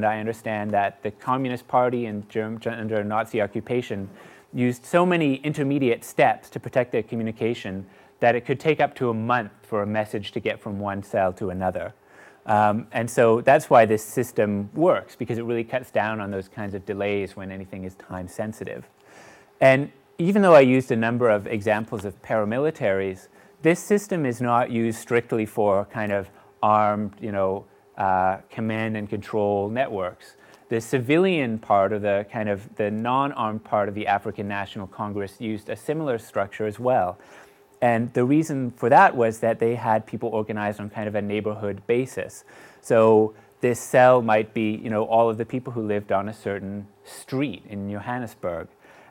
happened, I understand that the Communist Party in Germ- under Nazi occupation used so many intermediate steps to protect their communication that it could take up to a month for a message to get from one cell to another. Um, and so that's why this system works, because it really cuts down on those kinds of delays when anything is time sensitive. And even though I used a number of examples of paramilitaries, this system is not used strictly for kind of armed, you know, uh, command and control networks. The civilian part, or the kind of the non-armed part of the African National Congress, used a similar structure as well. And the reason for that was that they had people organized on kind of a neighborhood basis. So this cell might be, you know, all of the people who lived on a certain street in Johannesburg.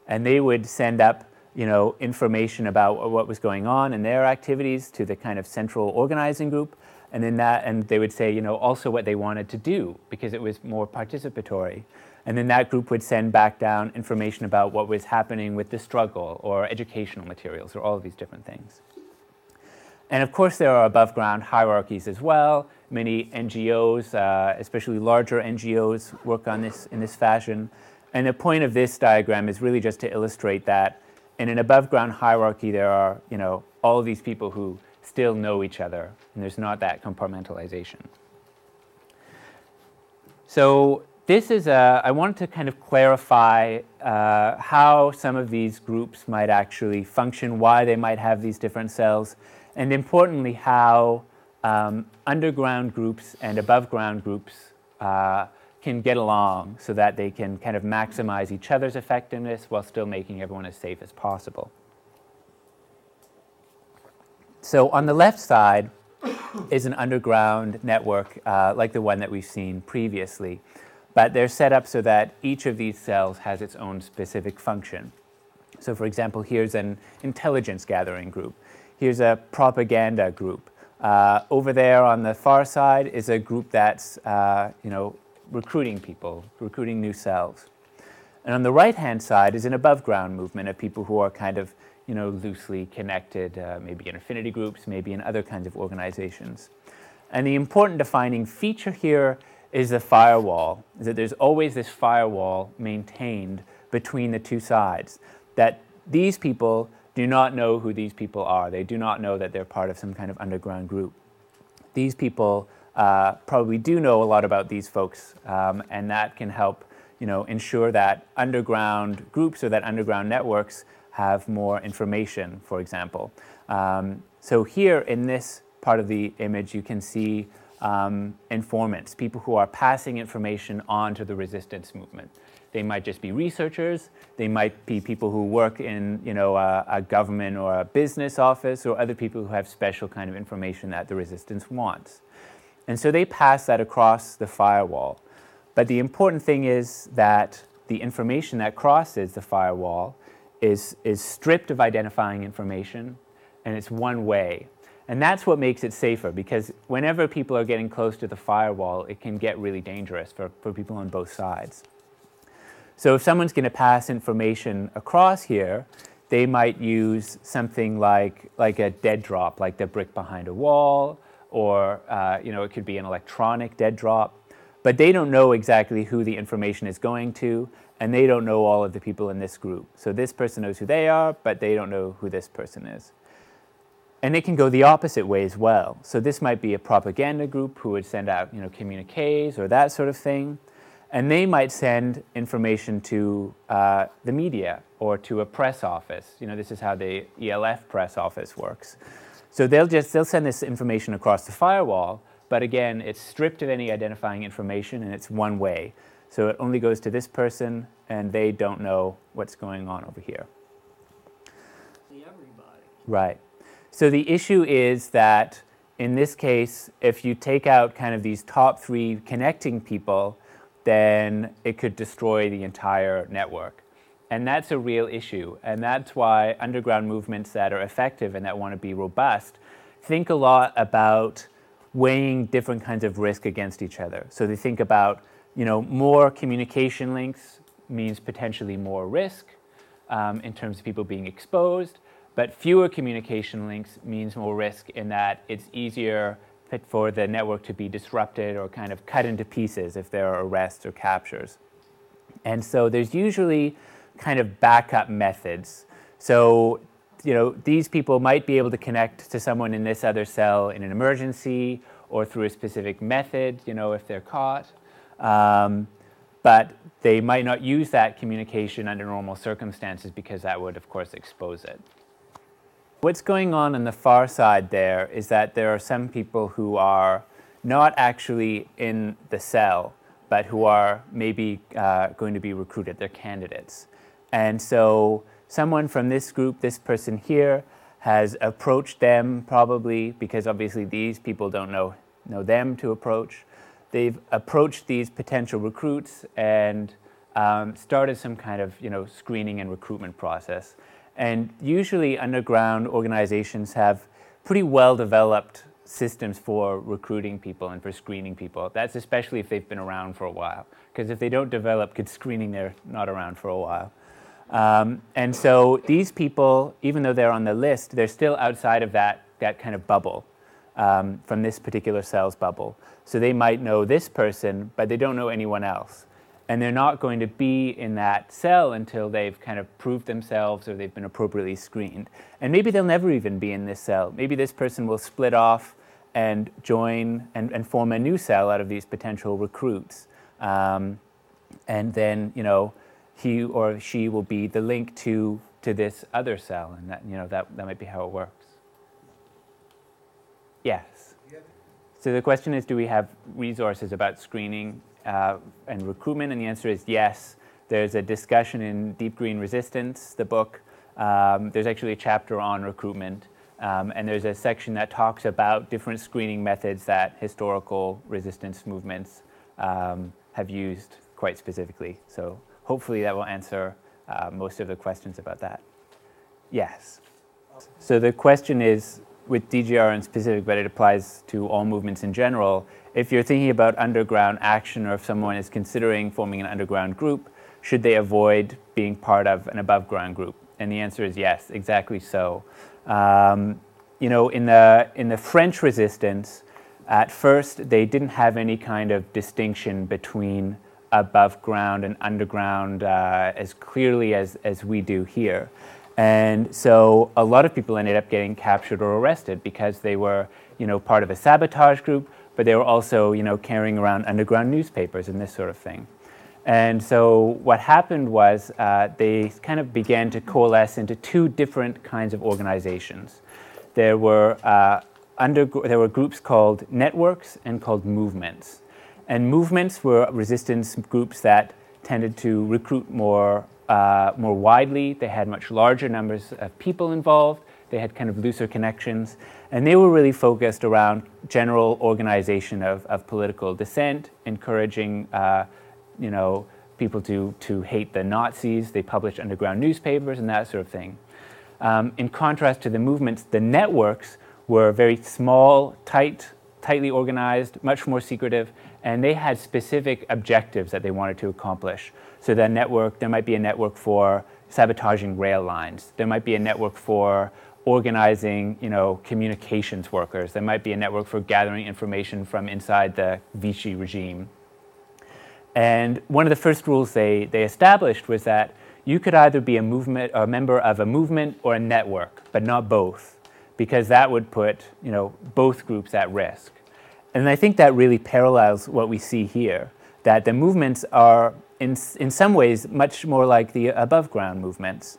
And they would send up, you know, information about what was going on in their activities to the kind of central organizing group. And then that, and they would say, you know, also what they wanted to do because it was more participatory. And then that group would send back down information about what was happening with the struggle or educational materials or all of these different things. And of course, there are above ground hierarchies as well. Many NGOs, uh, especially larger NGOs, work on this in this fashion. And the point of this diagram is really just to illustrate that in an above ground hierarchy, there are you know, all these people who still know each other, and there's not that compartmentalization. So this is a, I wanted to kind of clarify uh, how some of these groups might actually function, why they might have these different cells, and importantly, how um, underground groups and above ground groups uh, can get along so that they can kind of maximize each other's effectiveness while still making everyone as safe as possible. So on the left side is an underground network uh, like the one that we've seen previously but they're set up so that each of these cells has its own specific function. So for example, here's an intelligence gathering group. Here's a propaganda group. Uh, over there on the far side is a group that's uh, you know, recruiting people, recruiting new cells. And on the right-hand side is an above-ground movement of people who are kind of you know, loosely connected, uh, maybe in affinity groups, maybe in other kinds of organizations. And the important defining feature here is the firewall, is that there's always this firewall maintained between the two sides, that these people do not know who these people are. They do not know that they're part of some kind of underground group. These people uh, probably do know a lot about these folks, um, and that can help you know, ensure that underground groups or that underground networks have more information, for example. Um, so here in this part of the image, you can see um, informants, people who are passing information on to the resistance movement. They might just be researchers. They might be people who work in, you know, a, a, government or a business office, or other people who have special kind of information that the resistance wants. And so they pass that across the firewall. But the important thing is that the information that crosses the firewall is, is stripped of identifying information, and it's one way. And that's what makes it safer because whenever people are getting close to the firewall, it can get really dangerous for, for people on both sides. So if someone's going to pass information across here, they might use something like, like a dead drop, like the brick behind a wall, or uh, you know, it could be an electronic dead drop. But they don't know exactly who the information is going to, and they don't know all of the people in this group. So this person knows who they are, but they don't know who this person is. And it can go the opposite way as well. So this might be a propaganda group who would send out you know, communiques or that sort of thing. And they might send information to uh, the media or to a press office. You know, this is how the ELF press office works. So they'll just they'll send this information across the firewall, but again, it's stripped of any identifying information and it's one way. So it only goes to this person and they don't know what's going on over here. Everybody. Right. So the issue is that in this case, if you take out kind of these top three connecting people, then it could destroy the entire network. And that's a real issue. And that's why underground movements that are effective and that want to be robust think a lot about weighing different kinds of risk against each other. So they think about, you know, more communication links means potentially more risk um, in terms of people being exposed. But fewer communication links means more risk in that it's easier for the network to be disrupted or kind of cut into pieces if there are arrests or captures. And so there's usually kind of backup methods. So, you know, these people might be able to connect to someone in this other cell in an emergency or through a specific method, you know, if they're caught. Um, but they might not use that communication under normal circumstances because that would, of course, expose it. What's going on on the far side there is that there are some people who are not actually in the cell, but who are maybe uh, going to be recruited. They're candidates. And so someone from this group, this person here, has approached them probably because obviously these people don't know, know them to approach. They've approached these potential recruits and um, started some kind of you know, screening and recruitment process. And usually underground organizations have pretty well developed systems for recruiting people and for screening people. That's especially if they've been around for a while. Because if they don't develop good screening, they're not around for a while. Um, and so these people, even though they're on the list, they're still outside of that, that kind of bubble um, from this particular cell's bubble. So they might know this person, but they don't know anyone else. And they're not going to be in that cell until they've kind of proved themselves or they've been appropriately screened. And maybe they'll never even be in this cell. Maybe this person will split off and join and, and form a new cell out of these potential recruits. Um, and then, you know, he or she will be the link to, to this other cell, and that, you know, that, that might be how it works. Yes. So the question is, do we have resources about screening uh, and recruitment? And the answer is yes. There's a discussion in Deep Green Resistance, the book. Um, there's actually a chapter on recruitment. Um, and there's a section that talks about different screening methods that historical resistance movements um, have used quite specifically. So hopefully that will answer uh, most of the questions about that. Yes. So the question is with DGR in specific, but it applies to all movements in general. If you're thinking about underground action or if someone is considering forming an underground group, should they avoid being part of an above ground group? And the answer is yes, exactly so. Um, you know, in the, in the French resistance, at first they didn't have any kind of distinction between above ground and underground uh, as clearly as, as we do here. And so a lot of people ended up getting captured or arrested because they were, you know, part of a sabotage group, but they were also, you know, carrying around underground newspapers and this sort of thing. And so what happened was uh, they kind of began to coalesce into two different kinds of organizations. There were, uh, under, there were groups called networks and called movements. And movements were resistance groups that tended to recruit more uh, more widely. They had much larger numbers of people involved. They had kind of looser connections. And they were really focused around general organization of, of political dissent, encouraging uh, you know, people to, to hate the Nazis. They published underground newspapers and that sort of thing. Um, in contrast to the movements, the networks were very small, tight, tightly organized, much more secretive, and they had specific objectives that they wanted to accomplish. So that network, there might be a network for sabotaging rail lines. There might be a network for organizing, you know, communications workers. There might be a network for gathering information from inside the Vichy regime. And one of the first rules they, they established was that you could either be a movement, a member of a movement or a network, but not both, because that would put, you know, both groups at risk. And I think that really parallels what we see here, that the movements are in, in some ways much more like the above ground movements.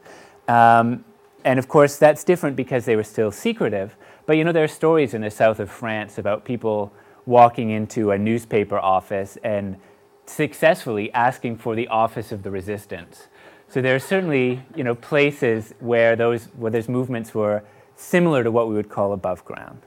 Um, and of course, that's different because they were still secretive. But you know, there are stories in the south of France about people walking into a newspaper office and successfully asking for the office of the resistance. So there are certainly you know, places where those, where those movements were similar to what we would call above ground.